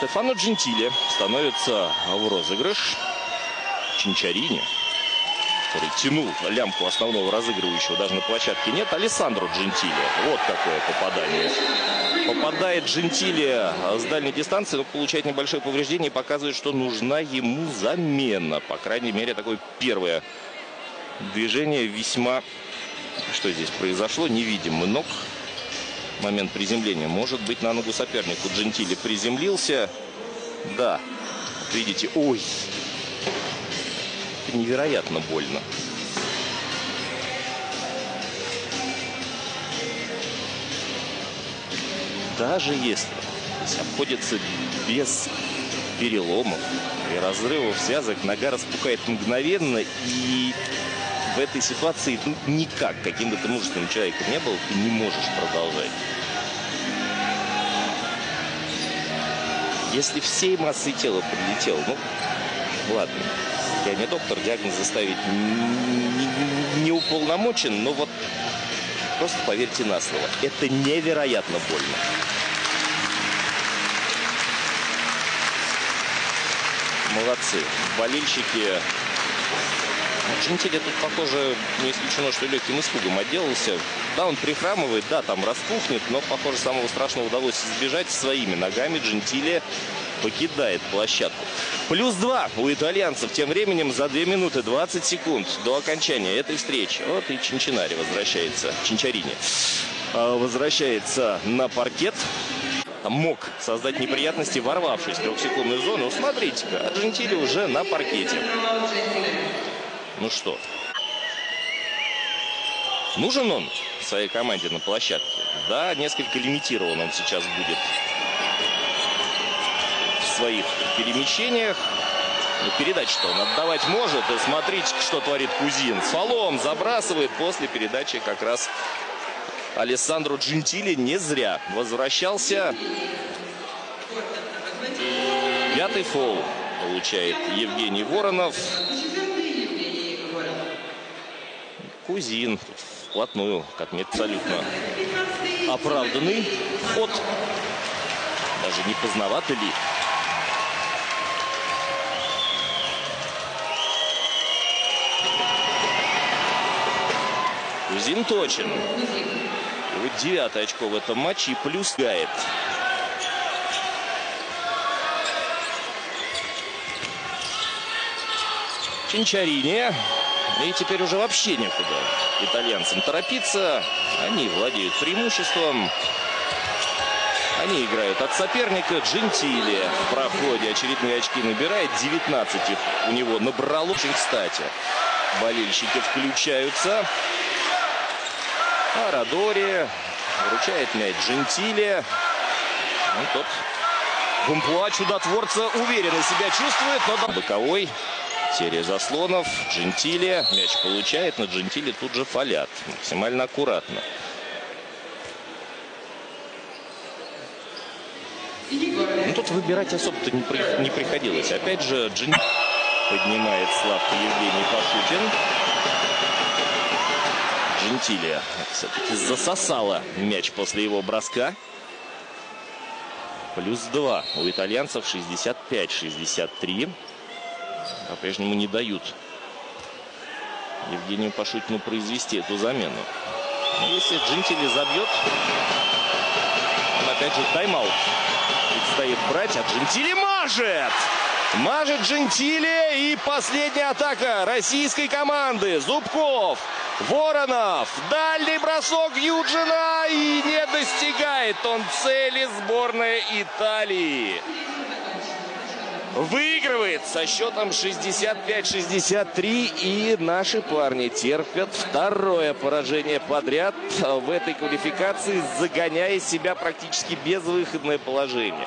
Стефано Джентили становится в розыгрыш. Чинчарини, который тянул лямку основного разыгрывающего, даже на площадке нет. Алессандро Джентили. Вот какое попадание. Попадает Джентили с дальней дистанции, но получает небольшое повреждение и показывает, что нужна ему замена. По крайней мере, такое первое движение весьма... Что здесь произошло? Не видим мы ног. Момент приземления. Может быть, на ногу сопернику Джентили приземлился. Да. Видите, ой. Невероятно больно. Даже если обходится без переломов и разрывов связок, нога распухает мгновенно и этой ситуации ну, никак, каким бы ты мужественным человеком не был, ты не можешь продолжать. Если всей массой тела прилетел, ну, ладно, я не доктор, диагноз заставить не, не уполномочен, но вот просто поверьте на слово, это невероятно больно. Молодцы. Болельщики Джентили тут, похоже, не исключено, что легким испугом отделался. Да, он прихрамывает, да, там распухнет, но, похоже, самого страшного удалось избежать своими ногами. Джентили покидает площадку. Плюс два у итальянцев. Тем временем за 2 минуты 20 секунд до окончания этой встречи. Вот и Чинчинари возвращается. Чинчарини возвращается на паркет мог создать неприятности, ворвавшись в трехсекундную зону. Смотрите-ка, Аржентили уже на паркете. Ну что, нужен он своей команде на площадке? Да, несколько лимитирован он сейчас будет в своих перемещениях. Но передачу-то он отдавать может. И смотрите, что творит Кузин. Фалом забрасывает после передачи как раз Алессандро Джентили не зря возвращался. Пятый фол получает Евгений Воронов. Кузин вплотную, как мне абсолютно оправданный ход. Даже не поздновато ли? Кузин точен. Вот девятое очко в этом матче и плюс гает. Чинчарини. И теперь уже вообще некуда итальянцам торопиться. Они владеют преимуществом. Они играют от соперника. Джентили в проходе очередные очки набирает. 19 их у него набрал. Очень кстати. Болельщики включаются. Арадори вручает мяч Джентили. Ну, тот Гумплуа, чудотворца, уверенно себя чувствует, но боковой. Серия заслонов. Джентили. Мяч получает, но Джентили тут же фалят. Максимально аккуратно. Ну, тут выбирать особо-то не, при, не приходилось. Опять же, Джентили поднимает Славка Евгений Пашутин. Джентили все-таки засосала мяч после его броска. Плюс 2 у итальянцев 65-63. По-прежнему не дают Евгению Пашутину произвести эту замену. Если Джентили забьет, опять же тайм-аут предстоит брать. А Джентили мажет! Мажет Джентили и последняя атака российской команды. Зубков Воронов. Дальний бросок Юджина. И не достигает он цели сборной Италии. Выигрывает со счетом 65-63. И наши парни терпят второе поражение подряд в этой квалификации, загоняя себя практически безвыходное положение.